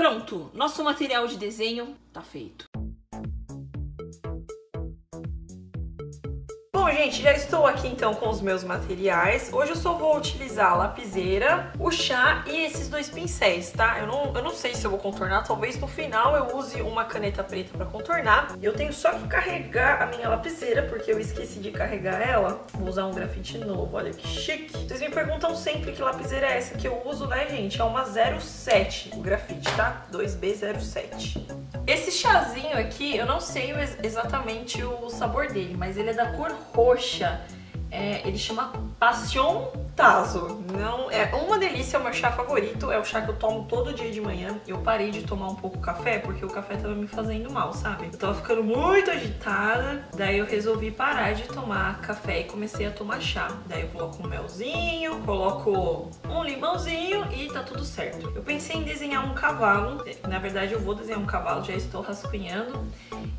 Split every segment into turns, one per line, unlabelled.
Pronto, nosso material de desenho tá feito.
Gente, já estou aqui então com os meus materiais. Hoje eu só vou utilizar a lapiseira, o chá e esses dois pincéis, tá? Eu não, eu não sei se eu vou contornar, talvez no final eu use uma caneta preta pra contornar. Eu tenho só que carregar a minha lapiseira, porque eu esqueci de carregar ela. Vou usar um grafite novo, olha que chique. Vocês me perguntam sempre que lapiseira é essa que eu uso, né, gente? É uma 07, o grafite, tá? 2B07. Esse chazinho aqui, eu não sei exatamente o sabor dele, mas ele é da cor roxa. É, ele chama Passion Tazo. Não, é uma delícia, é o meu chá favorito. É o chá que eu tomo todo dia de manhã. Eu parei de tomar um pouco café porque o café tava me fazendo mal, sabe? Eu tava ficando muito agitada. Daí eu resolvi parar de tomar café e comecei a tomar chá. Daí eu coloco um melzinho, coloco um limãozinho e tá tudo certo. Eu pensei em desenhar um cavalo. Na verdade, eu vou desenhar um cavalo, já estou rascunhando.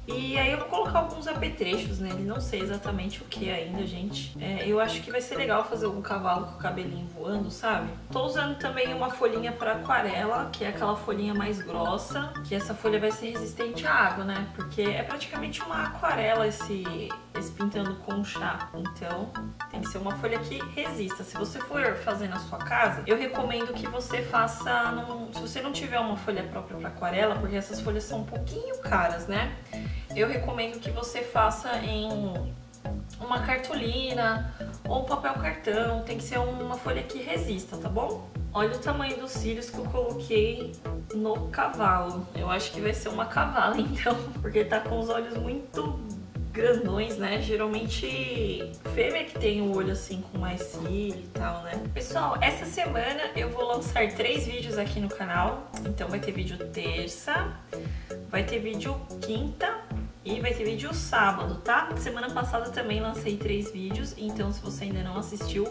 E aí eu vou colocar alguns apetrechos nele, não sei exatamente o que ainda, gente. É, eu acho que vai ser legal fazer um cavalo com o cabelinho voando, sabe? Tô usando também uma folhinha para aquarela, que é aquela folhinha mais grossa, que essa folha vai ser resistente à água, né? Porque é praticamente uma aquarela esse, esse pintando com chá. Então tem que ser uma folha que resista. Se você for fazer na sua casa, eu recomendo que você faça... Num, se você não tiver uma folha própria para aquarela, porque essas folhas são um pouquinho caras, né? eu recomendo que você faça em uma cartolina ou papel cartão, tem que ser uma folha que resista, tá bom? Olha o tamanho dos cílios que eu coloquei no cavalo. Eu acho que vai ser uma cavala então, porque tá com os olhos muito grandões, né? Geralmente fêmea que tem o olho assim com mais cílio e tal, né? Pessoal, essa semana eu vou lançar três vídeos aqui no canal. Então vai ter vídeo terça, vai ter vídeo quinta e vai ter vídeo sábado, tá? Semana passada também lancei três vídeos, então se você ainda não assistiu,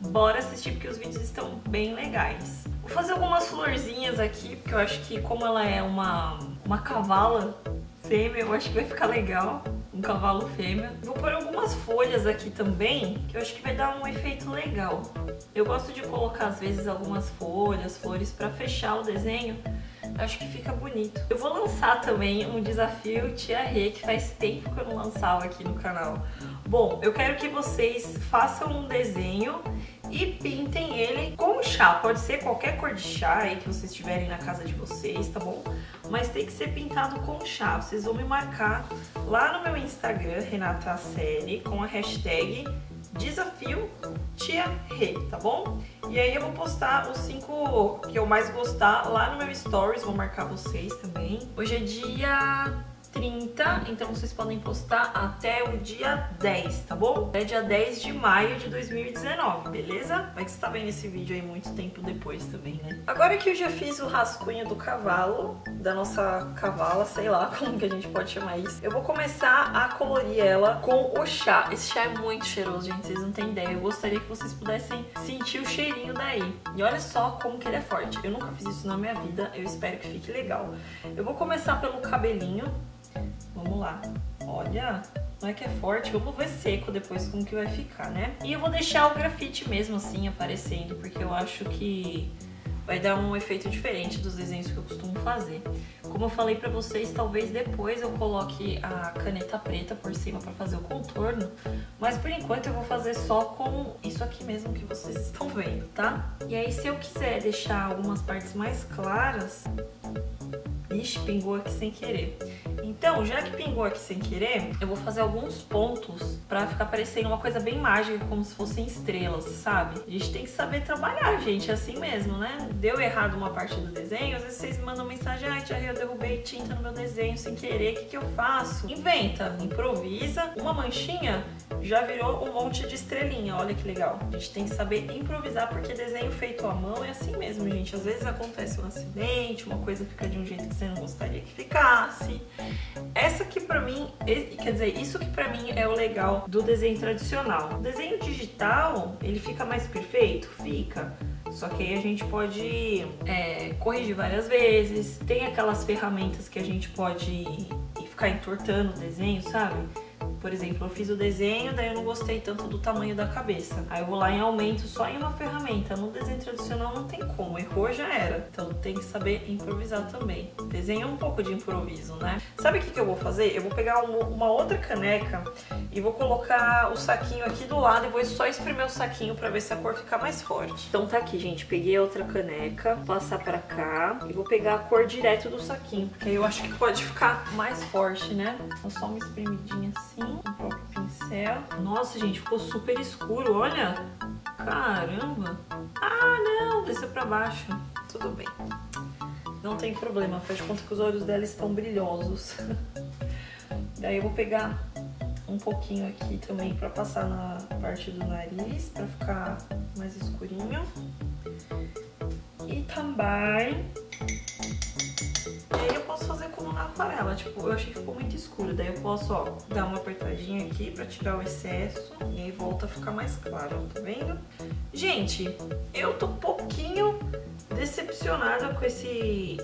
bora assistir porque os vídeos estão bem legais. Vou fazer algumas florzinhas aqui, porque eu acho que como ela é uma, uma cavala fêmea, eu acho que vai ficar legal. Um cavalo fêmea. Vou pôr algumas folhas aqui também, que eu acho que vai dar um efeito legal. Eu gosto de colocar às vezes algumas folhas, flores para fechar o desenho, acho que fica bonito. Eu vou lançar também um desafio Tia Rê, que faz tempo que eu não lançava aqui no canal. Bom, eu quero que vocês façam um desenho e pintem ele com chá. Pode ser qualquer cor de chá aí que vocês tiverem na casa de vocês, tá bom? Mas tem que ser pintado com chá. Vocês vão me marcar lá no meu Instagram, Renata Série, com a hashtag desafio Tia Rê, tá bom? E aí eu vou postar os cinco que eu mais gostar lá no meu stories, vou marcar vocês também. Hoje é dia 30, então vocês podem postar até o dia 10, tá bom? É dia 10 de maio de 2019, beleza? Vai que você tá vendo esse vídeo aí muito tempo depois também, né? Agora que eu já fiz o rascunho do cavalo, da nossa cavala, sei lá como que a gente pode chamar isso, eu vou começar a colorir ela com o chá. Esse chá é muito cheiroso, gente, vocês não têm ideia. Eu gostaria que vocês pudessem sentir o cheirinho daí. E olha só como que ele é forte. Eu nunca fiz isso na minha vida, eu espero que fique legal. Eu vou começar pelo cabelinho, Vamos lá. Olha, não é que é forte, vamos ver seco depois como que vai ficar, né? E eu vou deixar o grafite mesmo assim aparecendo, porque eu acho que vai dar um efeito diferente dos desenhos que eu costumo fazer. Como eu falei pra vocês, talvez depois eu coloque a caneta preta por cima pra fazer o contorno, mas por enquanto eu vou fazer só com isso aqui mesmo que vocês estão vendo, tá? E aí se eu quiser deixar algumas partes mais claras, Ixi, pingou aqui sem querer. Então, já que pingou aqui sem querer, eu vou fazer alguns pontos pra ficar parecendo uma coisa bem mágica, como se fossem estrelas, sabe? A gente tem que saber trabalhar, gente, é assim mesmo, né? Deu errado uma parte do desenho, às vezes vocês me mandam mensagem, ai, tia, eu derrubei tinta no meu desenho sem querer, o que, que eu faço? Inventa, improvisa, uma manchinha já virou um monte de estrelinha, olha que legal. A gente tem que saber improvisar, porque desenho feito à mão é assim mesmo, gente. Às vezes acontece um acidente, uma coisa fica de um jeito que você não gostaria que ficasse. Essa aqui pra mim, quer dizer, isso que pra mim é o legal do desenho tradicional. O desenho digital, ele fica mais perfeito? Fica. Só que aí a gente pode é, corrigir várias vezes. Tem aquelas ferramentas que a gente pode ficar entortando o desenho, sabe? Por exemplo, eu fiz o desenho, daí eu não gostei tanto do tamanho da cabeça. Aí eu vou lá em aumento só em uma ferramenta. No desenho tradicional não tem como, errou já era. Então tem que saber improvisar também. Desenho é um pouco de improviso, né? Sabe o que, que eu vou fazer? Eu vou pegar uma outra caneca e vou colocar o saquinho aqui do lado e vou só espremer o saquinho pra ver se a cor fica mais forte. Então tá aqui, gente. Peguei outra caneca, passar pra cá e vou pegar a cor direto do saquinho, porque eu acho que pode ficar mais forte, né? Então só uma espremidinha assim, um próprio pincel. Nossa, gente, ficou super escuro, olha! Caramba! Ah, não! Desceu pra baixo. Tudo bem. Não tem problema, faz conta que os olhos dela estão brilhosos. Daí eu vou pegar um pouquinho aqui também pra passar na parte do nariz, pra ficar mais escurinho. E também aquarela, tipo, eu achei que ficou muito escuro. Daí eu posso, ó, dar uma apertadinha aqui pra tirar o excesso. E aí volta a ficar mais claro, ó, tá vendo? Gente, eu tô um pouquinho decepcionada com esse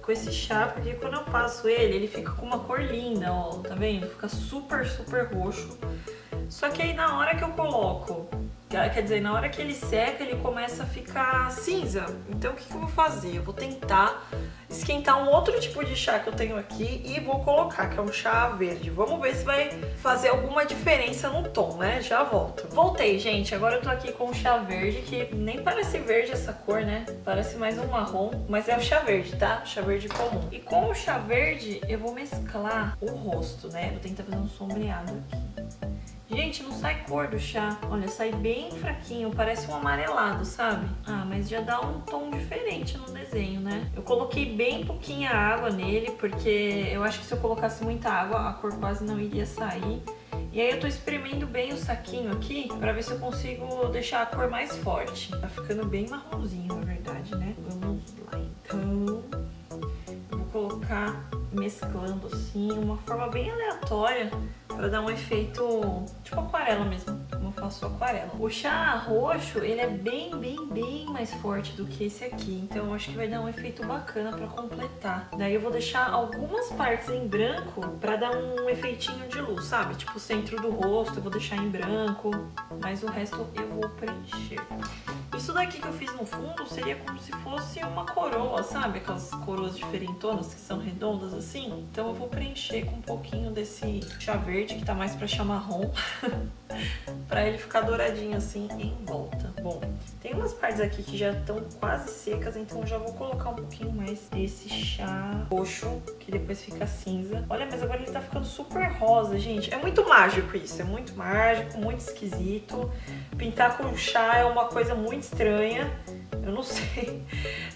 com esse chá, porque quando eu passo ele, ele fica com uma cor linda, ó, tá vendo? Fica super, super roxo. Só que aí na hora que eu coloco Quer dizer, na hora que ele seca, ele começa a ficar cinza. Então o que, que eu vou fazer? Eu vou tentar esquentar um outro tipo de chá que eu tenho aqui e vou colocar, que é um chá verde. Vamos ver se vai fazer alguma diferença no tom, né? Já volto. Voltei, gente. Agora eu tô aqui com o chá verde, que nem parece verde essa cor, né? Parece mais um marrom, mas é o chá verde, tá? Chá verde comum. E com o chá verde, eu vou mesclar o rosto, né? Vou tentar fazer um sombreado aqui. Gente, não sai cor do chá. Olha, sai bem fraquinho, parece um amarelado, sabe? Ah, mas já dá um tom diferente no desenho, né? Eu coloquei bem pouquinha água nele, porque eu acho que se eu colocasse muita água, a cor quase não iria sair. E aí eu tô espremendo bem o saquinho aqui pra ver se eu consigo deixar a cor mais forte. Tá ficando bem marronzinho, na verdade, né? Vamos lá, então. Eu vou colocar mesclando assim, uma forma bem aleatória para dar um efeito tipo aquarela mesmo, como eu faço aquarela. O chá roxo, ele é bem, bem, bem mais forte do que esse aqui, então eu acho que vai dar um efeito bacana para completar. Daí eu vou deixar algumas partes em branco para dar um efeitinho de luz, sabe? Tipo o centro do rosto eu vou deixar em branco, mas o resto eu vou preencher. Isso daqui que eu fiz no fundo seria como se fosse uma coroa, sabe? Aquelas coroas diferentonas que são redondas assim. Então eu vou preencher com um pouquinho desse chá verde, que tá mais pra chá marrom. pra ele ficar douradinho assim em volta. Bom, tem umas partes aqui que já estão quase secas, então já vou colocar um pouquinho mais desse chá roxo, que depois fica cinza. Olha, mas agora ele tá ficando super rosa, gente. É muito mágico isso, é muito mágico, muito esquisito. Pintar com chá é uma coisa muito estranha. Eu não sei.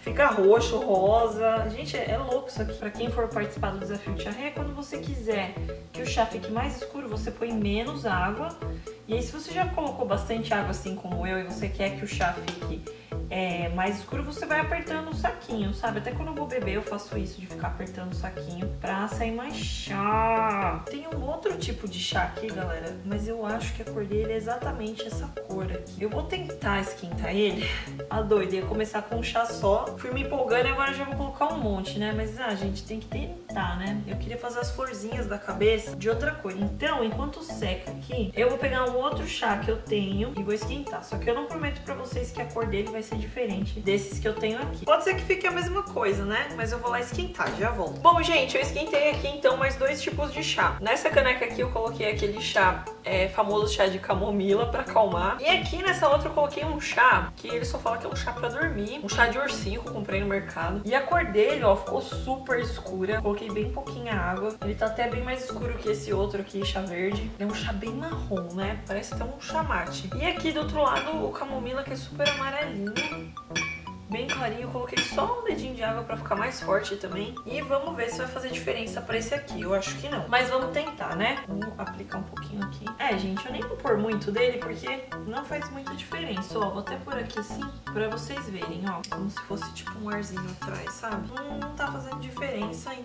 Fica roxo, rosa. Gente, é louco isso aqui. Pra quem for participar do desafio de charré, quando você quiser que o chá fique mais escuro, você põe menos água. E aí, se você já colocou bastante água, assim como eu, e você quer que o chá fique é, mais escuro, você vai apertando o saquinho, sabe? Até quando eu vou beber, eu faço isso, de ficar apertando o saquinho pra sair mais chá. Tem um outro tipo de chá aqui, galera, mas eu acho que a cor dele é exatamente essa cor aqui. Eu vou tentar esquentar ele. A doida ia começar com um chá só. Fui me empolgando e agora já vou colocar um monte, né? Mas, ah, gente, tem que tentar, né? Eu queria fazer as florzinhas da cabeça de outra cor. Então, enquanto seca aqui, eu vou pegar um outro chá que eu tenho e vou esquentar. Só que eu não prometo pra vocês que a cor dele vai ser diferente desses que eu tenho aqui. Pode ser que fique a mesma coisa, né? Mas eu vou lá esquentar, já volto. Bom, gente, eu esquentei aqui então mais dois tipos de chá. Nessa caneca aqui eu coloquei aquele chá, é, famoso chá de camomila pra acalmar. E aqui nessa outra eu coloquei um chá, que ele só fala que é um chá pra dormir. Um chá de ursinho que eu comprei no mercado. E a cor dele, ó, ficou super escura. Coloquei bem pouquinha água. Ele tá até bem mais escuro que esse outro aqui, chá verde. É um chá bem marrom, né? Parece até um chá mate. E aqui do outro lado o camomila que é super amarelinho bem clarinho. Coloquei só um dedinho de água pra ficar mais forte também. E vamos ver se vai fazer diferença pra esse aqui. Eu acho que não. Mas vamos tentar, né? Vamos aplicar um pouquinho aqui. É, gente, eu nem vou pôr muito dele porque não faz muita diferença. Ó, vou até pôr aqui assim pra vocês verem, ó. Como se fosse tipo um arzinho atrás, sabe? Não tá fazendo diferença.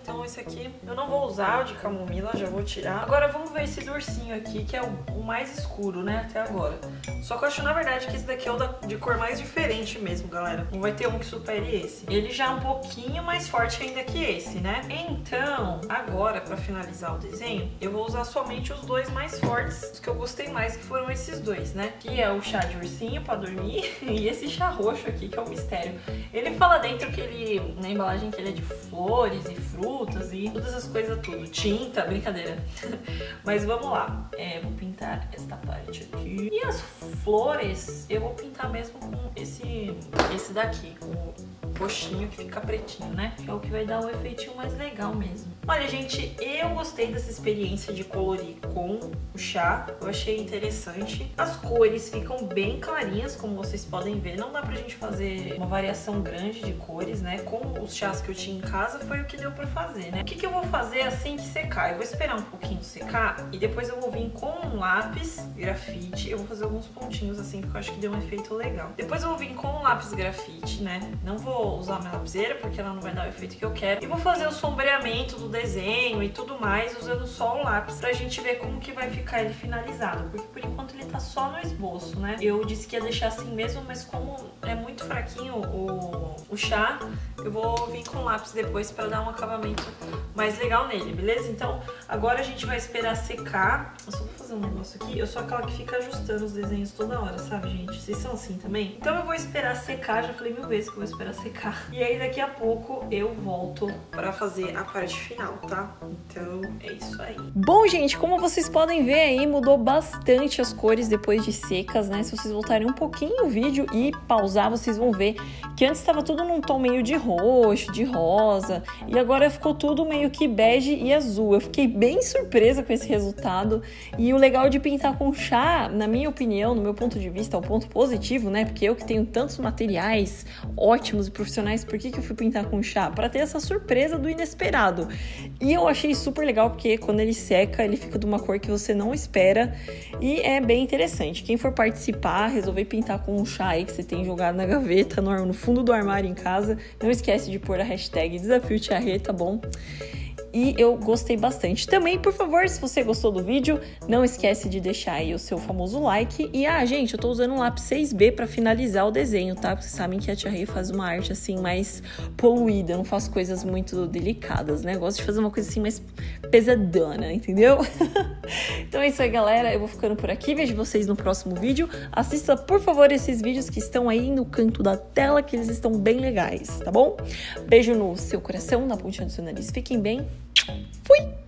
Então esse aqui eu não vou usar, o de camomila, já vou tirar. Agora vamos ver esse ursinho aqui, que é o, mais escuro, né? Até agora. Só que eu acho, na verdade, que esse daqui é o da, de cor mais diferente mesmo, galera. Não vai ter um que supere esse. Ele já é um pouquinho mais forte ainda que esse, né? Então, agora para finalizar o desenho, eu vou usar somente os dois mais fortes, os que eu gostei mais, que foram esses dois, né? Que é o chá de ursinho para dormir e esse chá roxo aqui, que é o mistério. Ele fala dentro que ele, na embalagem, que ele é de flores e frutas e todas essas coisas tudo. Tinta, brincadeira. Mas vamos lá. É, vou pintar esta parte aqui. E as flores, eu vou pintar mesmo com esse, esse daqui, com roxinho que fica pretinho, né? Que é o que vai dar o efeitinho mais legal mesmo. Olha, gente, eu gostei dessa experiência de colorir com o chá. Eu achei interessante. As cores ficam bem clarinhas, como vocês podem ver. Não dá pra gente fazer uma variação grande de cores, né? Com os chás que eu tinha em casa, foi o que deu pra fazer, né? O que, que eu vou fazer assim que secar? Eu vou esperar um pouquinho secar e depois eu vou vir com um lápis grafite. Eu vou fazer alguns pontinhos assim, porque eu acho que deu um efeito legal. Depois eu vou vir com um lápis grafite, né? Não vou usar minha lapiseira, porque ela não vai dar o efeito que eu quero. E vou fazer o sombreamento do desenho e tudo mais usando só o lápis pra gente ver como que vai ficar ele finalizado. Porque por enquanto ele tá só no esboço, né? Eu disse que ia deixar assim mesmo, mas como é muito fraquinho o, o chá, eu vou vir com lápis depois pra dar um acabamento mais legal nele, beleza? Então agora a gente vai esperar secar. Eu só vou fazer um negócio aqui. Eu sou aquela que fica ajustando os desenhos toda hora, sabe, gente? Vocês são assim também? Então eu vou esperar secar, já falei mil vezes que eu vou esperar secar. E aí daqui a pouco eu volto pra fazer a parte final, tá? Então é isso aí.
Bom, gente, como vocês podem ver aí, mudou bastante as cores depois de secas, né? Se vocês voltarem um pouquinho o vídeo e pausar, vocês vão ver que antes estava tudo num tom meio de roxo, de rosa, e agora ficou tudo meio que bege e azul. Eu fiquei bem surpresa com esse resultado. E o legal de pintar com chá, na minha opinião, no meu ponto de vista, é o ponto positivo, né? Porque eu que tenho tantos materiais ótimos e profissionais, por que, que eu fui pintar com chá? Para ter essa surpresa do inesperado. E eu achei super legal porque quando ele seca, ele fica de uma cor que você não espera e é bem interessante. Quem for participar, resolver pintar com um chá aí que você tem jogado na gaveta, no fundo do armário em casa, não esquece de pôr a hashtag desafio Tiarê, tá bom? E eu gostei bastante. Também, por favor, se você gostou do vídeo, não esquece de deixar aí o seu famoso like. E, ah, gente, eu tô usando um lápis 6B para finalizar o desenho, tá? Porque vocês sabem que a Tia Rei faz uma arte, assim, mais poluída. Não faço coisas muito delicadas, né? Eu gosto de fazer uma coisa, assim, mais pesadona, entendeu? então é isso aí, galera. Eu vou ficando por aqui. Vejo vocês no próximo vídeo. Assista, por favor, esses vídeos que estão aí no canto da tela, que eles estão bem legais, tá bom? Beijo no seu coração, na pontinha do seu nariz. Fiquem bem Fui!